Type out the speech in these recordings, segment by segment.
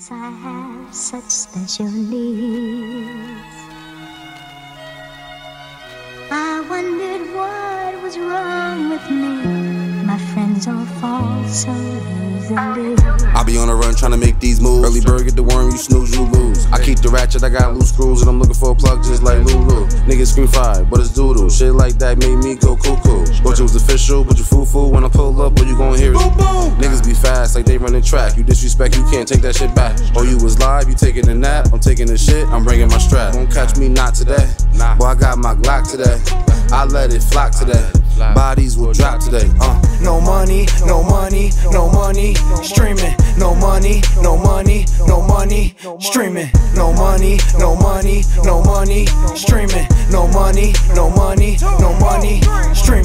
I have such special needs. I wondered what was wrong with me. My friends all fall so easily. I be on the run trying to make these moves. Early bird get the worm, you snooze, you lose. I keep the ratchet, I got loose screws, and I'm looking for a plug just like Lulu. Niggas scream fire, but it's doodle. Shit like that made me go cuckoo. But you was official, but you foo foo. When I pull up, all you gon' like they running track. You disrespect, you can't take that shit back. Oh, you was live, you taking a nap. I'm taking the shit, I'm bringing my strap. Won't catch me not today. Boy, I got my Glock today. I let it flock today. Bodies will drop today. Uh. No money, no money, no money, streaming. No money, no money, no money, streaming. No money, no money, no money, streaming. No money, no money, no money, streaming.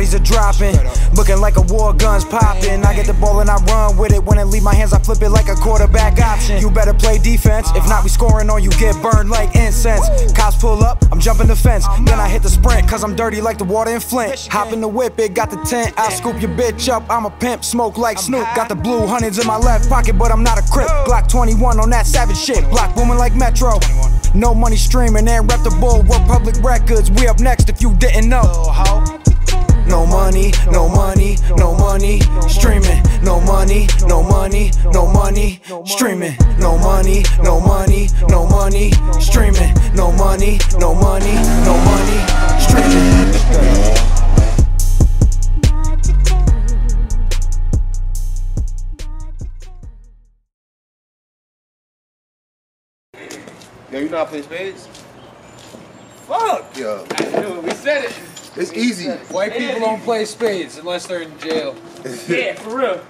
Bodies are dropping, looking like a war guns popping. I get the ball and I run with it. When it leave my hands, I flip it like a quarterback option. You better play defense. If not, we scoring or you get burned like incense. Cops pull up, I'm jumping the fence. Then I hit the sprint, cause I'm dirty like the water in Flint. Hop in the whip, it got the tent. I scoop your bitch up, I'm a pimp. Smoke like Snoop. Got the blue hundreds in my left pocket, but I'm not a crip. Glock 21 on that savage shit. Block booming like Metro. No money streaming and rep the bull. Work public records. We up next if you didn't know. No money, no money, no money, streaming. No money, no money, no money, streaming. No money, no money, no money, streaming. No money, no money, no money, streaming. Yo, you know how to play spades? Fuck! Yo, I knew it. We said it. It's easy. White people don't play spades unless they're in jail. Yeah, for real.